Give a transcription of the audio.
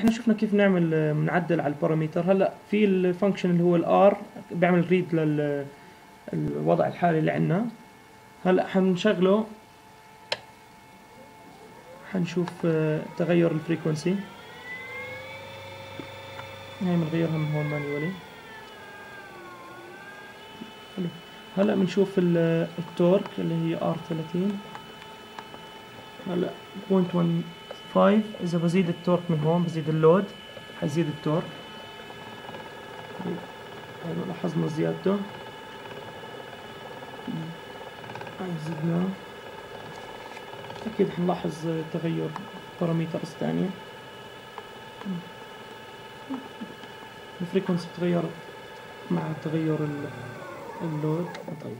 إحنا شفنا كيف نعمل آه، بنعدل على ال parameter هلأ في ال function اللي هو ال R بيعمل read للوضع الحالي اللي عندنا. هلأ حنشغله. حنشوف آه، تغير ال frequency هاي بنغيرها من هون manually هلأ بنشوف ال- ال torque اللي هي R 30 هلأ 0.15 إذا بزيد ال torque من هون بزيد ال load حيزيد ال torque. هاي لاحظنا زيادته. هاي زدنا. أكيد حنلاحظ تغير parameters ثانية ال frequency تغيرت مع تغير ال- ال load. تغير